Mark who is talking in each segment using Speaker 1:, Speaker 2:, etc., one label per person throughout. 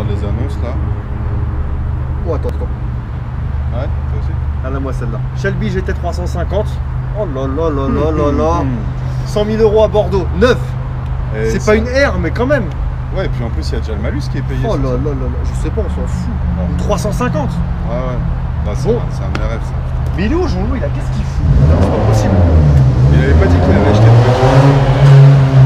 Speaker 1: regarde les annonces là.
Speaker 2: Oh, attends, attends.
Speaker 1: Ouais, toi aussi
Speaker 2: Ah là, moi celle-là. Shelby GT 350. Oh là là là là là là. 100 000 euros à Bordeaux, neuf. C'est
Speaker 1: ça-
Speaker 2: pas une R, mais quand même.
Speaker 1: Ouais, et puis en plus, il y a déjà le malus qui est payé.
Speaker 2: Oh là là là là. Je sais pas, on s'en fout.
Speaker 1: Ouais.
Speaker 2: 350.
Speaker 1: Ouais, ouais. Bah, c'est
Speaker 2: Bon.
Speaker 1: un, RF ça.
Speaker 2: Mais il est où, Jean-Louis? Là Qu'est-ce qu'il fout? C'est pas possible.
Speaker 1: Il avait pas dit qu'il avait acheté une voiture.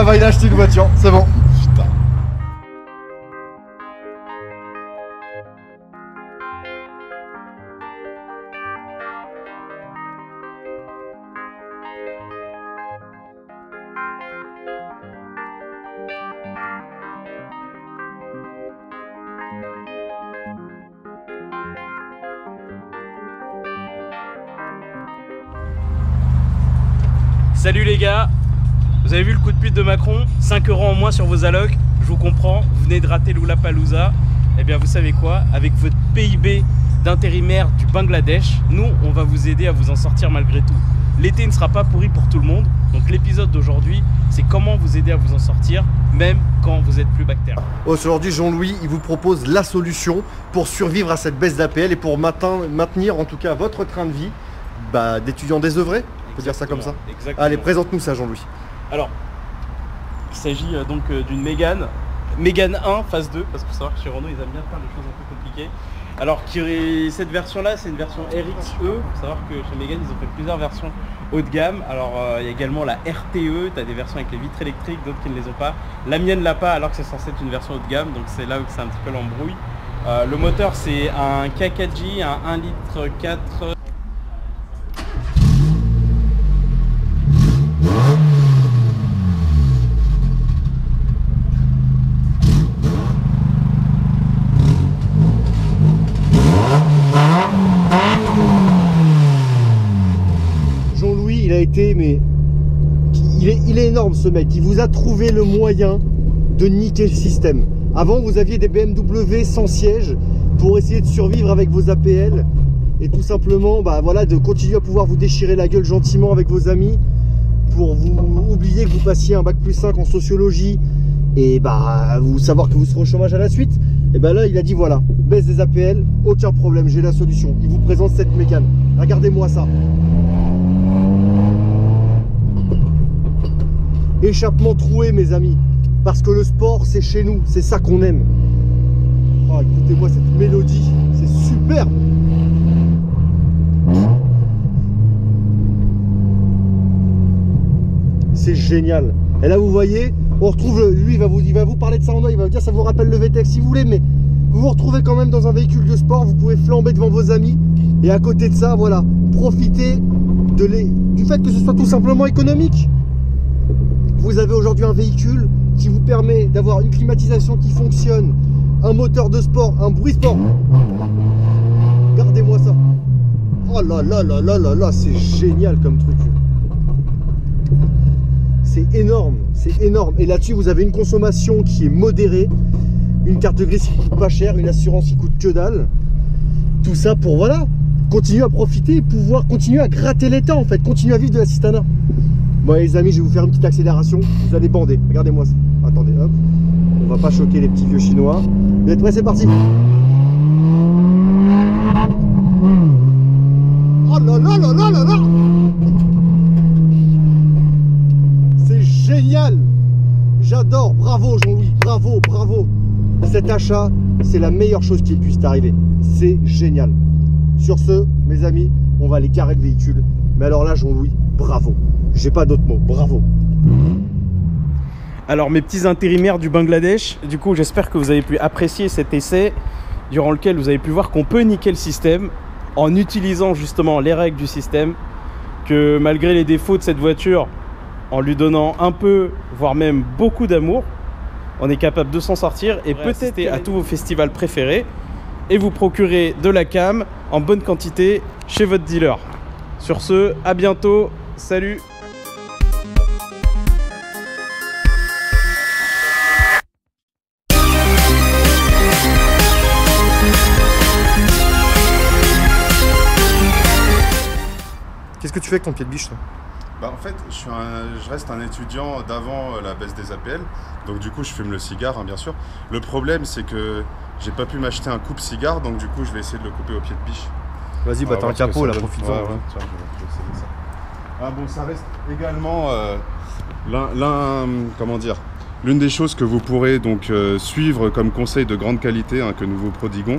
Speaker 2: Ah bah, il a acheté une voiture, c'est bon.
Speaker 1: Putain.
Speaker 3: Salut les gars, vous avez vu le coup de pute de Macron 5 euros en moins sur vos allocs, je vous comprends, vous venez de rater Loulapalooza. Eh bien vous savez quoi, avec votre PIB d'intérimaire du Bangladesh, nous on va vous aider à vous en sortir malgré tout. L'été ne sera pas pourri pour tout le monde, donc l'épisode d'aujourd'hui c'est comment vous aider à vous en sortir, même quand vous êtes plus bactère.
Speaker 2: Aujourd'hui, Jean-Louis, il vous propose la solution pour survivre à cette baisse d'APL et pour maintenir en tout cas votre train de vie bah, d'étudiants désœuvrés. On peut dire ça comme ça
Speaker 3: Exactement.
Speaker 2: Allez, présente-nous ça, Jean-Louis.
Speaker 3: Alors, il s'agit euh, donc euh, d'une Mégane, Mégane 1 phase 2, parce que faut savoir que chez Renault ils aiment bien faire des choses un peu compliquées. Alors cette version là c'est une version RXE, il faut savoir que chez Mégane ils ont fait plusieurs versions haut de gamme. Alors euh, il y a également la RTE, tu as des versions avec les vitres électriques, d'autres qui ne les ont pas. La mienne l'a pas alors que c'est censé être une version haut de gamme, donc c'est là où c'est un petit peu l'embrouille. Le moteur c'est un K4J, un 1 litre 4
Speaker 2: Jean-Louis, il a mais. Il est, énorme ce mec. Il vous a trouvé le moyen de niquer le système. Avant, vous aviez des BMW sans siège pour essayer de survivre avec vos APL et tout simplement, bah voilà, de continuer à pouvoir vous déchirer la gueule gentiment avec vos amis pour vous oublier que vous passiez un bac plus 5 en sociologie et bah vous savoir que vous serez au chômage à la suite. Et bah là, il a dit voilà, baisse des APL, aucun problème, j'ai la solution. Il vous présente cette mégane. Regardez-moi ça. Échappement troué, mes amis. Parce que le sport, c'est chez nous. C'est ça qu'on aime. Oh, écoutez-moi cette mélodie. C'est superbe. C'est génial. Et là, vous voyez, on retrouve. Lui, il va, vous, il va vous parler de ça en il va vous dire ça vous rappelle le VTEC si vous voulez, mais vous vous retrouvez quand même dans un véhicule de sport. Vous pouvez flamber devant vos amis. Et à côté de ça, voilà, profitez de les- du fait que ce soit tout simplement économique. Vous avez aujourd'hui un véhicule qui vous permet d'avoir une climatisation qui fonctionne, un moteur de sport, un bruit sport. Regardez-moi ça. Oh là là là là là là, c'est génial comme truc. C'est énorme, c'est énorme. Et là-dessus, vous avez une consommation qui est modérée, une carte grise qui coûte pas cher, une assurance qui coûte que dalle. Tout ça pour voilà, continuer à profiter pouvoir continuer à gratter l'état en fait, continuer à vivre de l'assistanat. Bon les amis, je vais vous faire une petite accélération. Vous allez bander. Regardez-moi ça. Attendez, hop. On va pas choquer les petits vieux chinois. Vous êtes prêts C'est parti. Oh là là là là là C'est génial J'adore. Bravo Jean-Louis. Bravo, bravo. Cet achat, c'est la meilleure chose qui puisse t'arriver. C'est génial. Sur ce, mes amis, on va aller carrer le véhicule. Mais alors là, Jean-Louis, bravo. J'ai pas d'autres mots. Bravo.
Speaker 3: Alors mes petits intérimaires du Bangladesh, du coup j'espère que vous avez pu apprécier cet essai durant lequel vous avez pu voir qu'on peut niquer le système en utilisant justement les règles du système, que malgré les défauts de cette voiture, en lui donnant un peu, voire même beaucoup d'amour, on est capable de s'en sortir et peut-être à tous vos festivals préférés et vous procurer de la cam en bonne quantité chez votre dealer. Sur ce, à bientôt, salut
Speaker 2: Qu'est-ce que tu fais avec ton pied de biche toi
Speaker 1: Bah, en fait, je, suis un- je reste un étudiant d'avant euh, la baisse des APL. Donc, du coup, je fume le cigare, hein, bien sûr. Le problème, c'est que j'ai pas pu m'acheter un coupe-cigare. Donc, du coup, je vais essayer de le couper au pied de biche.
Speaker 2: Vas-y,
Speaker 1: On
Speaker 2: bah t'as un capot là, profite-en.
Speaker 1: Ouais, ouais, tiens, je vais- je vais essayer ça. Ah bon, ça reste également euh, l'un, l'un- comment dire, l'une des choses que vous pourrez donc euh, suivre comme conseil de grande qualité hein, que nous vous prodiguons.